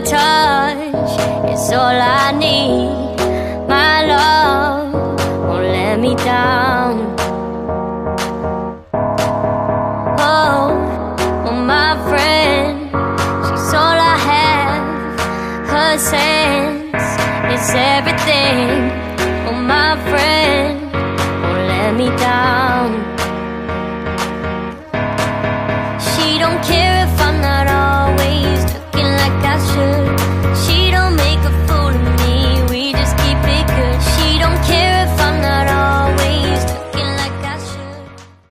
Touch is all I need. My love won't let me down. Oh, oh, my friend, she's all I have. Her sense is everything. Oh, my friend won't let me down. She don't care. if I'm not.